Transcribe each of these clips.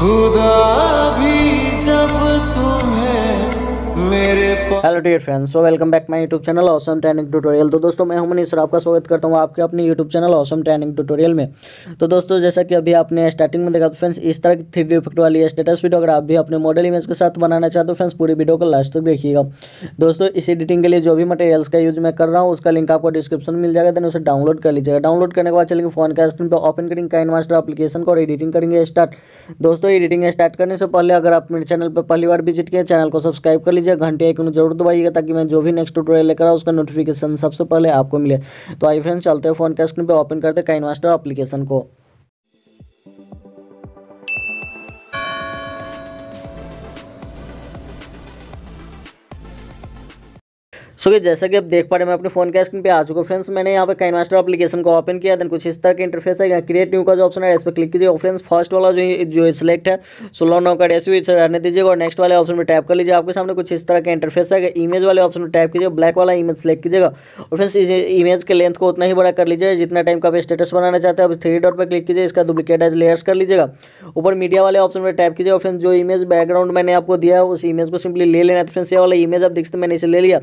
खुदा hello dear friends so welcome back my YouTube channel awesome training tutorial तो दोस्तों, मैं हूँ मनीष आपका स्वागत करता हूँ आपके अपने YouTube channel awesome training tutorial में। तो दोस्तों, जैसा कि अभी आपने स्टार्टिंग में देखा तो फ्रेंड्स इस तरह की थ्री इफ़ेक्ट वाली स्टेटस वीडियो अगर आप भी अपने मॉडल इमेज के साथ बनाना चाहते हो फ्रेंड्स पूरी वीडियो को लास्ट तक देखिएगा। दोस्तों, इस एडिटिंग के लिए जो भी मटेरियल्स का यूज़ मैं कर रहा हूँ, उसका लिंक आपको डिस्क्रिप्शन मिल जाएगा देन उसे डाउनलोड कर लीजिएगा। डाउनलोड करने के बाद चलेंगे फ़ोन का स्क्रीन पर ओपन करेंगे काइन मास्टर अपलीकेशन को और एडिटिंग करेंगे स्टार्ट दोस्तों एडिटिंग स्टार्ट करने से पहले अगर आप मेरे चैनल पर पहली बार विज़िट किया चैनल को सब्सक्राइब कर लीजिए, घंटे एक ज़रूर दबाइएगा ताकि मैं जो भी नेक्स्ट ट्यूटोरियल लेकर आऊँ, उसका नोटिफिकेशन सबसे पहले आपको मिले। तो आई फ्रेंड्स चलते हैं फ़ोन के स्क्रीन पर ओपन करते हैं काइन मास्टर एप्लीकेशन को। सो so, जैसा कि आप देख पा रहे हैं मैं अपने फ़ोन के स्क्रीन पे आ चुका फ्रेंड्स मैंने यहाँ पे काइन मास्टर एप्लीकेशन को ओपन किया देन कुछ इस तरह का इंटरफेस है। यहाँ क्रिएट न्यू का जो ऑप्शन है इस पर क्लिक कीजिए और फ्रेंड्स फ़र्स्ट वाला जो जो सिलेक्ट है सोलो नो का डेसी इसे रहने दीजिएगा। और नेक्स्ट वाले ऑप्शन में टैप कर लीजिए आपके सामने। कुछ इस तरह का इंटरफेस है इमेज वाले ऑप्शन में टैप कीजिए ब्लैक वाला इमेज सेलेक्ट कीजिएगा। और फ्रेंड्स इस इमेज के लेंथ को उतना ही बड़ा कर लीजिए। जितना टाइम का आप स्टेटस बनाना चाहते हैं अब थ्री डॉट पर क्लिक कीजिए। इसका डुप्लीकेट एज लेयर्स कर लीजिएगा। ऊपर मीडिया वाले ऑप्शन में टैप कीजिए और फ्रेंड्स जो इमेज बैकग्राउंड मैंने आपको दिया उस इमेज को सिंपली ले लेना है। फ्रेंड्स ये वाला इमेज आप देखते मैंने इसे ले लिया।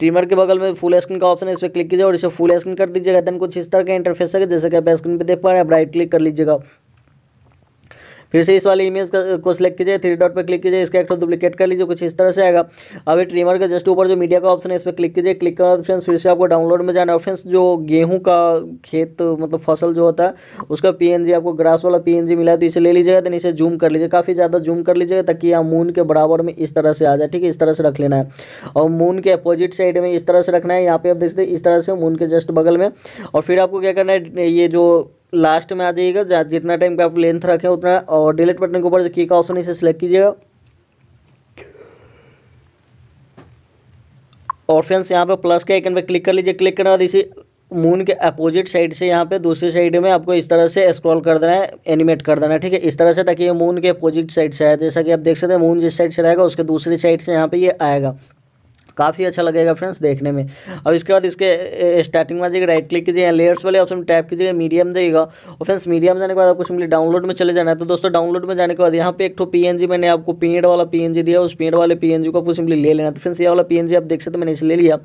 ट्रिमर के बगल में फुल स्क्रीन का ऑप्शन है, इस पर क्लिक कीजिए और इसे फुल स्क्रीन कर दीजिएगा। देन कुछ इस तरह का इंटरफेस है जैसे कि आप स्क्रीन पर देख पा रहे हैं ब्राइट राइट क्लिक कर लीजिएगा। फिर से इस वाली इमेज का, को सिलेक्ट कीजिए थ्री डॉट पर क्लिक कीजिए, इसका एक डुप्लीकेट कर लीजिए, कुछ इस तरह से आएगा। अभी ट्रिमर के जस्ट ऊपर जो मीडिया का ऑप्शन है, इस पर क्लिक कीजिए क्लिक करना फ्रेंड्स फिर से आपको डाउनलोड में जाना है। फ्रेंड्स जो गेहूँ का खेत मतलब फ़सल जो होता है, उसका पी आपको ग्रास वाला पीएनजी मिला है तो इसे ले लीजिएगा देन इसे जूम कर लीजिए काफ़ी ज़्यादा जूम कर लीजिएगा, ताकि यहाँ मून के बराबर में इस तरह से आ जाए, ठीक है, इस तरह से रख लेना है। और मून के अपोजिट साइड में इस तरह से रखना है, यहाँ पे आप देखते इस तरह से मून के जस्ट बगल में। और फिर आपको क्या करना है, ये जो लास्ट में आ जाइएगा जितना टाइम का आप लेंथ रखें, उतना, और डिलीट बटन के ऊपर जो की का ऑप्शन इसे सिलेक्ट कीजिएगा। और फ्रेंड्स यहाँ पे प्लस के आइकन पे क्लिक कर लीजिए। क्लिक करने के बाद इसे मून के अपोजिट साइड से यहाँ पे दूसरी साइड में आपको इस तरह से स्क्रॉल कर देना है एनिमेट कर देना है, ठीक है? इस तरह से ताकि ये मून के अपोजिट साइड से आए। जैसा कि आप देख सकते हैं मून जिस साइड से रहेगा, उसके दूसरी साइड से यहाँ पे ये आएगा। काफ़ी अच्छा लगेगा फ्रेंड्स देखने में। अब इसके बाद इसके स्टार्टिंग में जाइए राइट क्लिक कीजिए लेयर्स वाले ऑप्शन टैप कीजिएगा मीडियम जाइएगा। और फ्रेंड्स मीडियम जाने के बाद आपको सिंपली डाउनलोड में चले जाना है। तो दोस्तों डाउनलोड में जाने के बाद यहाँ पे एक तो पी मैंने आपको पेड़ वाला PNG दिया। उस पेड़ वाले पीएनजी को आपको सिंपली ले लेना तो फ्रेंड्स ये वाला पी आप देख सकते मैंने इसे ले लिया।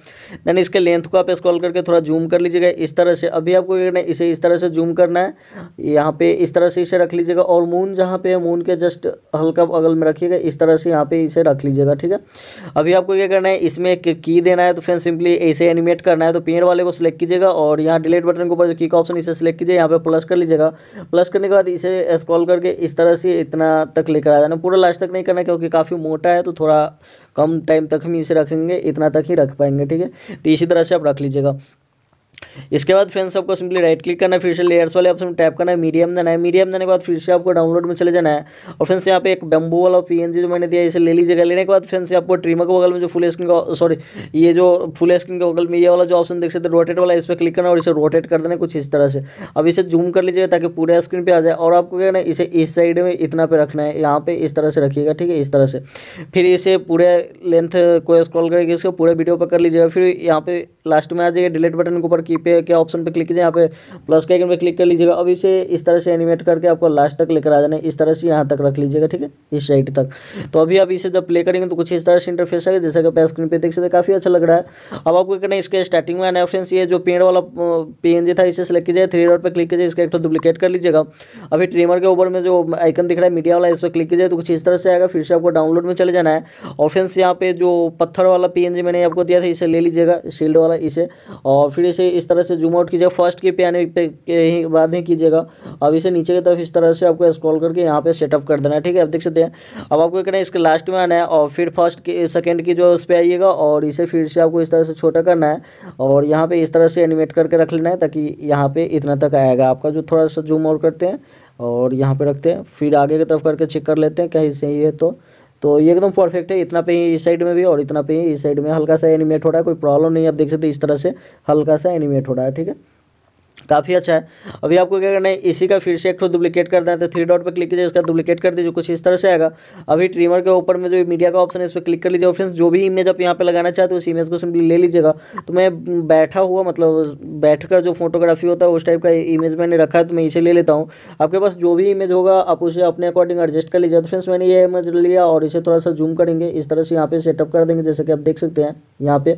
देन इसके लेंथ को आप स्क्रॉल करके थोड़ा जूम कर लीजिएगा। इस तरह से, अभी आपको इसे इस तरह से जूम करना है। यहाँ पे इस तरह से इसे रख लीजिएगा। और मून जहाँ पे मून के जस्ट हल्का बगल में रखिएगा। इस तरह से यहाँ पे इसे रख लीजिएगा, ठीक है? अभी आपको क्या करना है, इसमें की देना है तो फ्रेंड सिंपली ऐसे एनिमेट करना है तो पेड़ वाले को सिलेक्ट कीजिएगा और यहाँ डिलीट बटन के ऊपर जो की का ऑप्शन इसे सिलेक्ट कीजिए, यहाँ पे प्लस कर लीजिएगा। प्लस करने के बाद इसे स्क्रॉल करके इस तरह से इतना तक लेकर आ जाना। पूरा लास्ट तक नहीं करना, क्योंकि काफ़ी मोटा है तो थोड़ा कम टाइम तक हम इसे रखेंगे, इतना तक ही रख पाएँगे, ठीक है? तो इसी तरह से आप रख लीजिएगा। इसके बाद फ्रेंड्स, आपको सिंपली राइट क्लिक करना है, फिर से लेयर्स वाले ऑप्शन टैप करना है मीडियम देना है। मीडियम देने के बाद फिर से आपको डाउनलोड में चले जाना है। और फ्रेंड्स, यहाँ पे एक बेम्बू वाला PNG जो मैंने दिया इसे ले लीजिएगा। लेने के बाद फ्रेंड्स, आपको ट्रीमर के बगल में जो फुल स्क्रीन का सॉरी ये जो फुल स्क्रीन के बगल में ये वाला जो ऑप्शन देख सकते रोटेट वाला, इस पर क्लिक करना और इसे रोटेट कर देना कुछ इस तरह से। अब इसे जूम कर लीजिएगा ताकि पूरे स्क्रीन पर आ जाए। और आपको क्या ना इसे इस साइड में इतना पे रखना है। यहाँ पे इस तरह से रखिएगा, ठीक है, इस तरह से। फिर इसे पूरे लेंथ को स्क्रॉल करके इसको पूरे वीडियो पर कर लीजिएगा। फिर यहाँ पे लास्ट में आ जाइए डिलीट बटन के ऊपर की पे, क्या ऑप्शन पे क्लिक कीजिए, यहाँ पे प्लस के आइकन पे क्लिक कर लीजिएगा। अब इसे इस तरह से एनिमेट करके आपको लास्ट तक लेकर आ जाना इस तरह से यहाँ तक रख लीजिएगा, ठीक है? इस साइड तक। तो अभी आप इसे जब प्ले करेंगे तो कुछ इस तरह से इंटरफेस आएगा, जैसे कि आप स्क्रीन पे देख सकते काफ़ी अच्छा लग रहा है। अब आपको करना इसके स्टार्टिंग में आना फ्रेंड्स ये जो पेड़ वाला पी था, इसे सेलेक्ट कीजिए थ्री डॉट पर क्लिक कीजिए, इसका एक तो डुप्लीकेट कर लीजिएगा। अभी ट्रीमर के ऊपर में जो आइकन दिख रहा है मीडिया वाला, इस पर क्लिक कीजिए तो कुछ इस तरह से आएगा, फिर से आपको डाउनलोड में चले जाना है। और यहाँ पे जो पत्थर वाला पी मैंने आपको दिया था, इसे ले लीजिएगा शील्ड वाला इसे, और फिर इसे इस तरह से जूम आउट कीजिएगा। फ़र्स्ट के पे आने पे, के ही बाद ही कीजिएगा। अब इसे नीचे की तरफ़ इस तरह से आपको स्क्रॉल करके यहाँ पे सेटअप कर देना है। ठीक है, आप देख सकते हैं। अब आपको करना है, इसके लास्ट में आना है और फिर फ़र्स्ट की सेकेंड की जो उस पर आइएगा और इसे फिर से आपको इस तरह से छोटा करना है और यहाँ पे इस तरह से एनिमेट करके रख लेना है ताकि यहाँ पे इतना तक आएगा। आपका जो थोड़ा सा जूम और करते हैं और यहाँ पे रखते हैं। फिर आगे की तरफ़ करके चेक कर लेते हैं, कहीं सही है तो। तो ये एकदम परफेक्ट है, इतना पे ही इस साइड में भी और इतना पे ही इस साइड में। हल्का सा एनिमेट हो रहा है, कोई प्रॉब्लम नहीं आप देख सकते इस तरह से हल्का सा एनिमेट हो रहा है, ठीक है? काफ़ी अच्छा है। अभी आपको क्या करना है, इसी का फिर से एक डुप्लीकेट करना है तो थ्री डॉट पर क्लिक कीजिए इसका डुप्लीकेट कर दीजिए, कुछ इस तरह से आएगा। अभी ट्रिमर के ऊपर में जो मीडिया का ऑप्शन है, इस पर क्लिक कर लीजिए। फ्रेंड्स जो भी इमेज आप यहाँ पे लगाना चाहते हो, उस इमेज को सिंपली ले लीजिएगा। तो मैं बैठा हुआ मतलब बैठ कर जो फोटोग्राफी होता है, उस टाइप का इमेज मैंने रखा है तो मैं इसे ले लेता हूँ। आपके पास जो भी इमेज होगा, आप उसे अपने अकॉर्डिंग एडजस्ट कर लीजिए। तो फ्रेंड्स मैंने ये इमेज लिया और इसे थोड़ा सा जूम करेंगे। इस तरह से यहाँ पे सेटअप कर देंगे, जैसे कि आप देख सकते हैं यहाँ पे।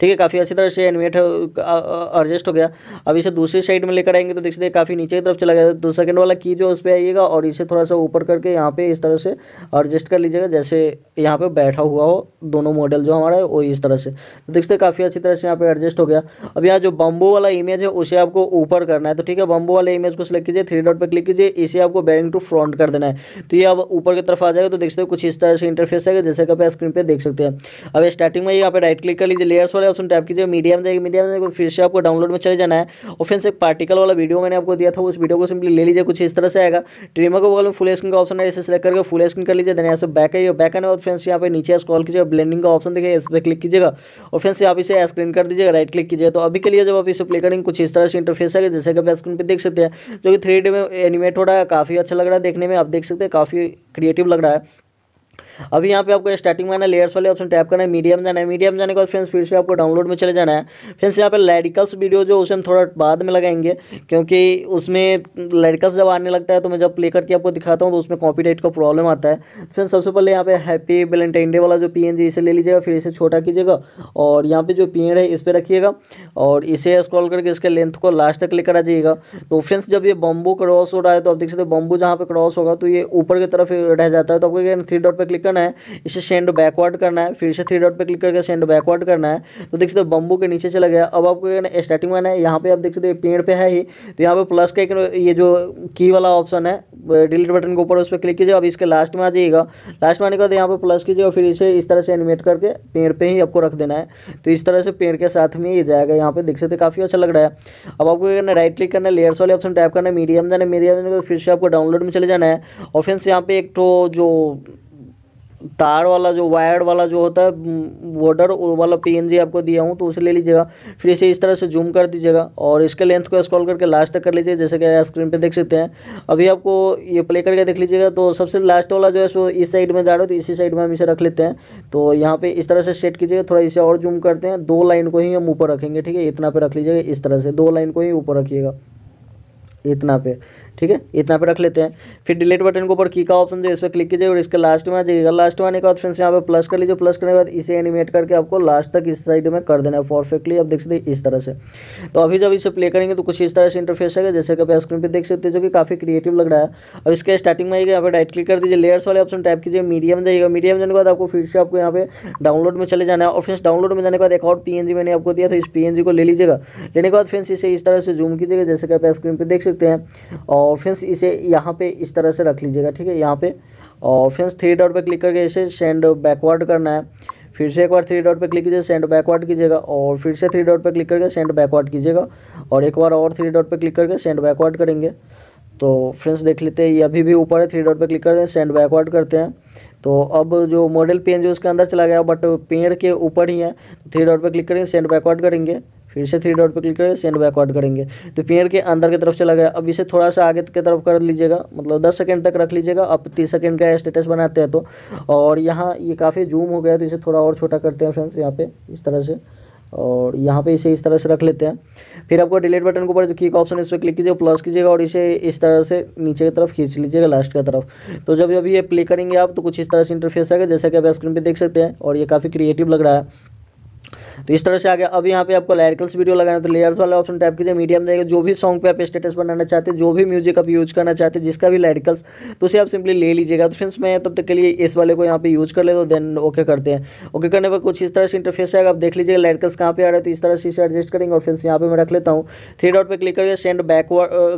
ठीक है, काफ़ी अच्छी तरह से एनिमेट एडजस्ट हो गया। अब इसे दूसरी साइड में लेकर आएँगे तो देख सकते काफ़ी नीचे की तरफ़ चला गया। तो सेकंड वाला की जो उस पर आइएगा और इसे थोड़ा सा ऊपर करके यहाँ पे इस तरह से एडजस्ट कर लीजिएगा, जैसे यहाँ पे बैठा हुआ हो, दोनों मॉडल जो हमारा है, वो इस तरह से। तो देखते हैं काफ़ी अच्छी तरह से यहाँ पे एडजस्ट हो गया। अब यहाँ जो बम्बो वाला इमेज है, उसे आपको ऊपर करना है। तो ठीक है बम्बो वाले इमेज को सिलेक्ट कीजिए थ्री डॉट पर क्लिक कीजिए, इसे आपको बैरिंग टू फ्रंट कर देना है। तो ये अब ऊपर की तरफ़ आ जाएगा तो देख सकते कुछ इस तरह से इंटरफेस है जैसे कि आप स्क्रीन पर देख सकते हैं। अब स्टार्टिंग में यहाँ पे राइट क्लिक कर लीजिए लेयर्स वाले ऑप्शन टैप कीजिए मीडियम जाएगी मीडियम जाएगी फिर से आपको डाउनलोड में चले जाना है। और फिर से पार्टिकल वाला वीडियो मैंने आपको दिया था, उस वीडियो को सिंपली ले लीजिए, कुछ इस तरह से आएगा। ट्रीमर को बगल में फुल स्क्रीन का ऑप्शन है, इसे सेलेक्ट करके फुल स्क्रीन कर लीजिए देन यहाँ से बैक है बैक आने और फ्रेंड्स यहाँ पे नीचे स्क्रॉल कीजिए ब्लेंडिंग का ऑप्शन देखिए, इस पर क्लिक कीजिएगा, और फ्रेंड्स आप इसे स्क्रीन कर दीजिएगा राइट क्लिक कीजिए। तो अभी के लिए जब आप इसे प्ले करेंगे, कुछ इस तरह से इंटरफेस है जैसे कि आप स्क्रीन पर देख सकते हैं, जो कि थ्री में एनिमेट हो रहा है, काफ़ी अच्छा लग रहा है देखने में, आप देख सकते हैं, काफ़ी क्रिएटिव लग रहा है। अभी यहाँ पे आपको स्टार्टिंग में आना लेयर्स वाले ऑप्शन टैप करना है मीडियम जाना है मीडियम जाने के बाद फ्रेंड्स फिर से आपको डाउनलोड में चले जाना है। फ्रेंड्स यहाँ पे लेडिकल्स वीडियो जो उसे हम थोड़ा बाद में लगाएँगे, क्योंकि उसमें लैडिकल्स जब आने लगता है तो मैं जब प्ले करके आपको दिखाता हूँ तो उसमें कॉपीराइट का प्रॉब्लम आता है। फ्रेंड्स सबसे पहले यहाँ पे हैप्पी वैलेंटाइन डे वाला जो पी इसे ले लीजिएगा, फिर इसे छोटा कीजिएगा, और यहाँ पे जो पेड़ है, इस पर रखिएगा, और इसे स्क्रॉल करके इसके लेंथ को लास्ट तक लेकर आ जाइएगा। तो फ्रेंड्स जब ये बम्बू क्रॉस हो रहा है तो आप देख सकते हो बम्बू जहाँ पे क्रॉस होगा तो ये ऊपर की तरफ़ रह जाता है तो आपको थ्री डॉट पर क्लिक करना है, इसे सेंड बैकवर्ड करना है, फिर से थ्री डॉट पे क्लिक करके सेंड बैकवर्ड करना है। तो देख सकते हो बम्बू के नीचे चला गया। अब आपको स्टार्टिंग में है। यहाँ पे आप देख सकते हैं पेड़ पे है ही। तो यहाँ पे प्लस का एक ये जो की वाला ऑप्शन है डिलीट बटन के ऊपर उस पर क्लिक कीजिए अब इसके लास्ट में आ जाइएगा। लास्ट में आने के बाद यहाँ पे प्लस कीजिए और फिर इसे इस तरह से एनिमेट करके पेड़ पे ही आपको रख देना है। तो इस तरह से पेड़ के साथ में ये जाएगा। यहाँ पे देख सकते काफ़ी अच्छा लग रहा है। अब आपको करना राइट क्लिक करना है लेयर्स वाले ऑप्शन टैप करना है मीडियम जाना मीडियम फिर से आपको डाउनलोड में चले जाना है। और फिर से यहाँ पे एक तो जो तार वाला जो वायर वाला जो होता है बॉर्डर वाला पीएनजी आपको दिया हूँ तो उसे ले लीजिएगा। फिर इसे इस तरह से जूम कर दीजिएगा और इसके लेंथ को स्क्रॉल करके लास्ट तक कर लीजिए, जैसे कि स्क्रीन पे देख सकते हैं। अभी आपको ये प्ले करके देख लीजिएगा तो सबसे लास्ट वाला जो है, सो इस साइड में जा रहा है तो इसी साइड में हम इसे रख लेते हैं। तो यहाँ पे इस तरह से सेट कीजिएगा, थोड़ा इसे और जूम करते हैं। दो लाइन को ही हम ऊपर रखेंगे, ठीक है? इतना पे रख लीजिएगा, इस तरह से दो लाइन को ही ऊपर रखिएगा। इतना पे। ठीक है? इतना पे रख लेते हैं। फिर डिलीट बटन के ऊपर की का ऑप्शन जो इस पर क्लिक कीजिए और इसके लास्ट में आ जाइएगा लास्ट में आने के फ्रेंड्स यहाँ पे प्लस कर लीजिए प्लस करने के बाद इसे एनिमेट करके आपको लास्ट तक इस साइड में कर देना है परफेक्टली आप देख सकते हैं इस तरह से। तो अभी जब इसे प्ले करेंगे तो कुछ इस तरह से इंटरफेस है जैसे कि आप स्क्रीन पर देख सकते हैं, जो कि काफ़ी क्रिएटिव लग रहा है। अब इसके स्टार्टिंग में आएगा यहाँ पर राइट क्लिक कर दीजिए। लेयर्स वाले ऑप्शन टाइप कीजिए मीडियम जाइएगा। मीडियम जाने के बाद आपको फिर से आपको यहाँ पे डाउनलोड में चले जाना है। और फ्रेंड्स डाउनलोड में जाने के बाद एक और पी मैंने आपको दिया था, इस PNG को ले लीजिएगा। लेने के बाद फ्रेंड्स इसे इस तरह से जूम कीजिएगा, जैसे कि आप स्क्रीन पर देख सकते हैं। और फ्रेंड्स इसे यहाँ पे इस तरह से रख लीजिएगा, ठीक है? यहाँ पे और फिर थ्री डॉट पे क्लिक करके इसे सेंड बैकवर्ड करना है। फिर से एक बार थ्री डॉट पे क्लिक कीजिए सेंड बैकवर्ड कीजिएगा और फिर से थ्री डॉट पे क्लिक करके सेंड बैकवर्ड कीजिएगा और एक बार और थ्री डॉट पे क्लिक करके सेंड बैकवर्ड करेंगे। तो फ्रेंड्स देख लेते हैं, ये अभी भी ऊपर है थ्री डॉट पे क्लिक करते हैं सेंड बैकवर्ड करते हैं। तो अब जो मॉडल पेन जो उसके अंदर चला गया बट पेड़ के ऊपर ही है थ्री डॉट पे क्लिक करेंगे सेंड बैकवर्ड करेंगे। फिर से थ्री डॉट पर क्लिक करें सेंड बैकवर्ड करेंगे। तो पेड़ के अंदर की तरफ़ चला गया। अब इसे थोड़ा सा आगे की तरफ़ कर लीजिएगा। मतलब दस सेकेंड तक रख लीजिएगा। अब तीस सेकेंड का स्टेटस बनाते हैं तो। और यहाँ ये काफ़ी जूम हो गया तो इसे थोड़ा और छोटा करते हैं फ्रेंड्स यहाँ पे इस तरह से। और यहाँ पे इसे इस तरह से रख लेते हैं। फिर आपको डिलीट बटन के ऊपर जो की ऑप्शन है, इस पर क्लिक कीजिएगा प्लस कीजिएगा और इसे इस तरह से नीचे की तरफ़ खींच लीजिएगा लास्ट की तरफ़। तो जब अभी ये प्ले करेंगे आप तो कुछ इस तरह से इंटरफेस आएगा। जैसा कि आप स्क्रीन पे देख सकते हैं और ये काफ़ी क्रिएटिव लग रहा है। तो इस तरह से आ गया। अब यहाँ पे आपको लैरिकल्स वीडियो लगाना तो लेयर्स वाला ऑप्शन टाइप कीजिए मीडियम जाएगा जो भी सॉन्ग पे आप स्टेटस बनाना चाहते हैं जो भी म्यूज़िक आप यूज़ करना चाहते हैं जिसका भी लैरिकल्स तो उसे आप सिंपली ले लीजिएगा। तो फ्रेंड्स मैं तब तक के लिए इस वाले को यहाँ पे यूज़ कर ले तो देन ओके करते हैं। ओके करने पर कुछ इस तरह से इंटरफेस आएगा, आप देख लीजिएगा लैरिकल्स कहाँ पे आ रहे हैं तो इस तरह से इसे एडजस्ट करेंगे और फ्रेंड्स यहाँ पे मैं रख लेता हूँ। थ्री डॉट पर क्लिक करके सेंड बैक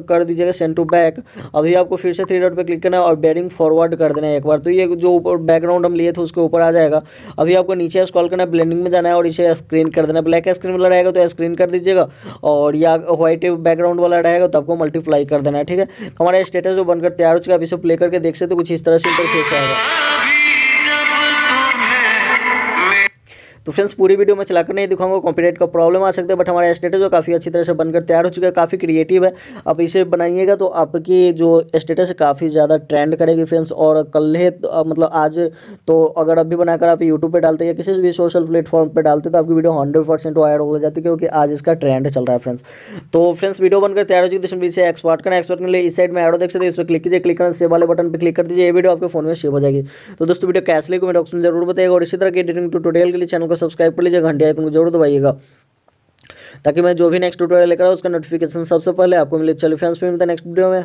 कर दीजिएगा सेंड टू बैक अभी आपको फिर से थ्री डॉट पर क्लिक करना है और बेरिंग फॉरवर्ड कर देना है एक बार। तो ये जो बैकग्राउंड हम लिए थे, उसके ऊपर आ जाएगा। अभी आपको नीचे स्कॉल करना है ब्लेंडिंग में जाना है और इसे स्क्रीन कर देना। ब्लैक स्क्रीन वाला रहेगा तो स्क्रीन कर दीजिएगा और या व्हाइट बैकग्राउंड वाला रहेगा तो आपको मल्टीप्लाई कर देना है ठीक है? हमारा स्टेटस जो बनकर तैयार हो चुका है अभी प्ले करके देख सकते कुछ इस तरह से इंटरफेस आएगा। तो फ्रेंड्स पूरी वीडियो में चलाकर नहीं दिखाऊँगा कॉपीराइट का प्रॉब्लम आ सकता है बट हमारा स्टेटस जो काफ़ी अच्छी तरह से बनकर तैयार हो चुका है काफ़ी क्रिएटिव है। आप इसे बनाइएगा तो आपकी जो स्टेटस है काफ़ी ज़्यादा ट्रेंड करेगी फ्रेंड्स और कल है तो, मतलब आज तो अगर अभी बनाकर आप यूट्यूब पर डालते या किसी भी सोशल प्लेटफॉर्म पर डालते तो आपकी वीडियो हंड्रेड परसेंट वायरल हो जाती है क्योंकि आज इसका ट्रेंड चल रहा है फ्रेंड्स तो फ्रेंड्स वीडियो बनकर तैयार हो चुकी है इसे एक्सपर्ट करना एक्सपर्ट करने इस साइड में एडो देख सकते हैं इस पर क्लिक कीजिए क्लिक करना सेव वाले बटन पर क्लिक कर दीजिए ये वीडियो आपके फ़ोन में सेव हो जाएगी। तो दोस्तों वीडियो कैसे मेरे ऑप्शन ज़रूर बताएगा और इसी तरह की एडिटिंग के लिए चैनल को सब्सक्राइब कर लीजिए घंटे आइकन को ज़रूर दबाइएगा, ताकि मैं जो भी नेक्स्ट ट्यूटोरियल लेकर आऊँ, उसका नोटिफिकेशन सबसे पहले आपको मिले। चलो फ्रेंड्स फिर मिलता है नेक्स्ट वीडियो में।